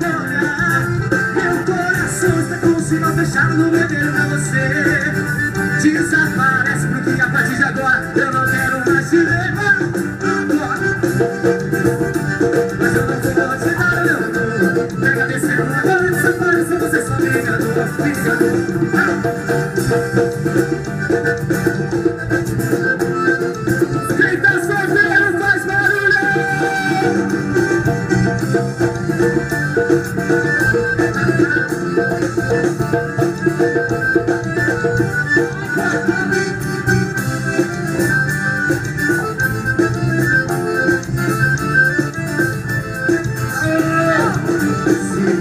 Meu coração está com o sinal fechado no vermelho pra você. Desaparece porque a partir de agora eu não quero mais te levar. Mas eu não vou te dar meu amor Pega descendo agora desaparece você só me enganou, me enganou Quem tá solteiro faz barulho! Se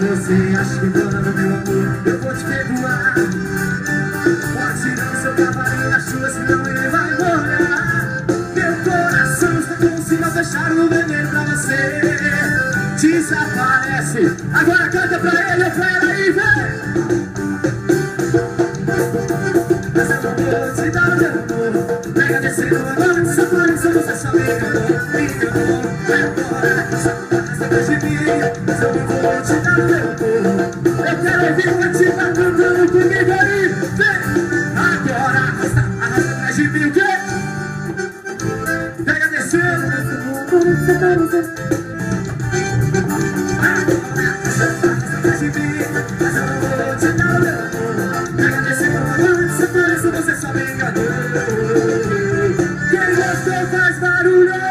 você acha que no meu amor, eu vou te perdoar. Pode não seu cavalinho na chuva, senão ele vai morar. Meu coração está com o sinal fechado no veneno pra você. Desaparece. Agora canta pra ele ou pra vem. Mas eu não vou te dar o meu amor. Pega descendo agora, desaparece, você só me enganou, me enganou. Vai embora, só atrás de mim. Mas eu não vou te dar amor. Eu quero ouvir o Cativa cantando comigo aí. Vem, agora, arrasta, arrasta atrás de mim, o quê? Pega descendo. Vingadores. Quem você faz barulho?